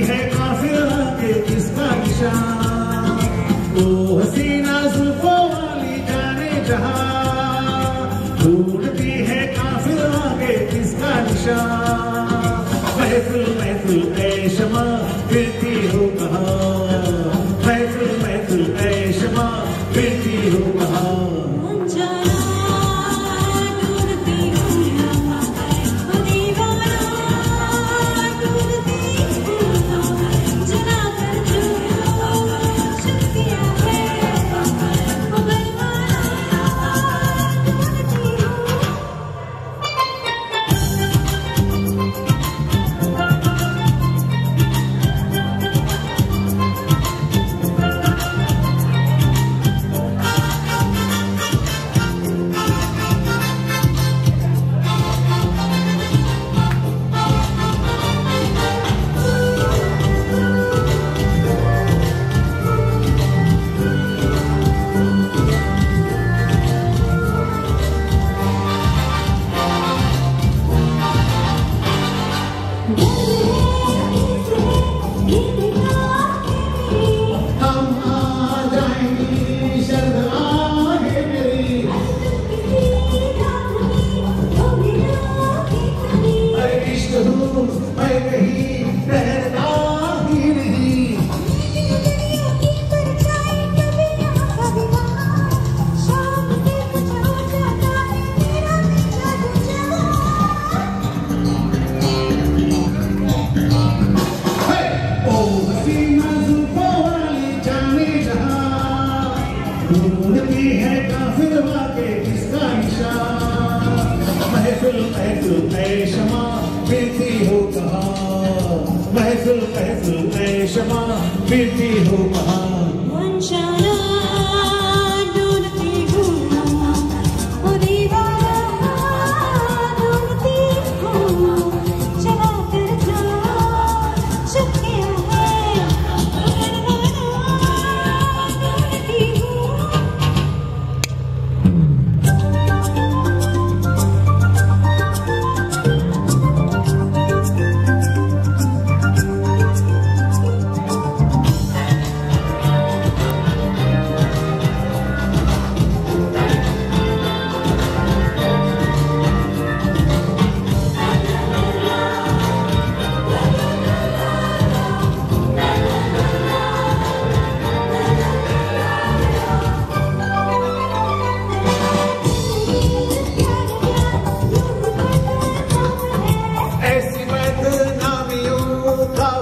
है काफिला के किसका निशान? ओ हसीना महफिल शमा फिरती हो कहा। महफिल महफिल शमा फिरती हो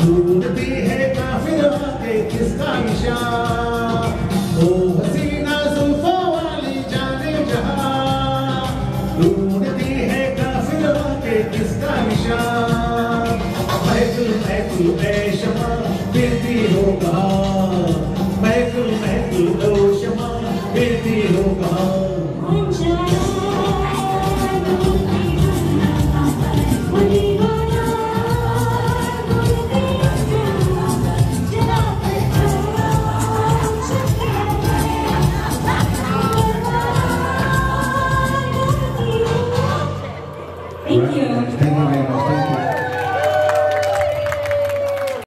ढूंढती है काफिर वाके किसका निशान? ओ हसीना जुल्फों वाली जाने जहाँ। ढूंढती है काफिर वाके किसका निशान? महफिल महफिल ऐ शमा फिरती हो कहा? महफिल महफिल ओ शमा फिरती हो कहा?